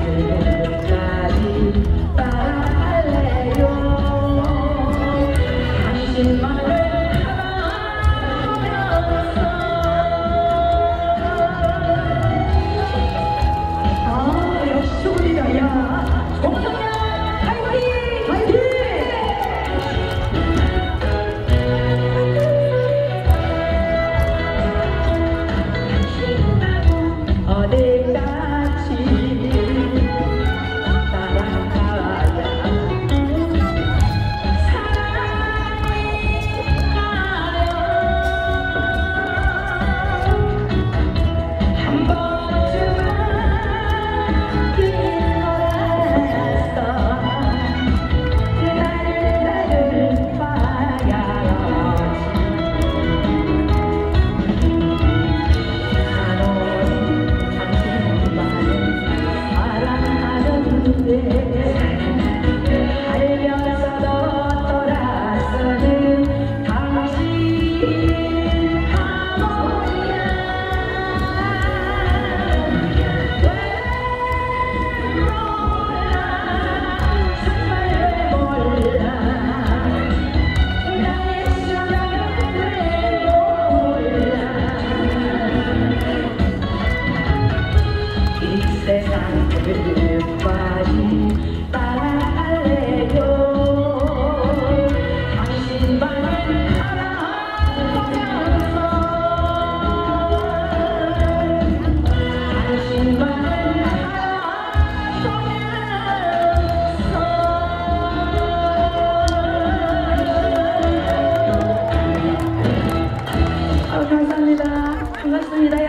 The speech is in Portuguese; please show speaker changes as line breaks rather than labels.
세 Yeah. Tôi.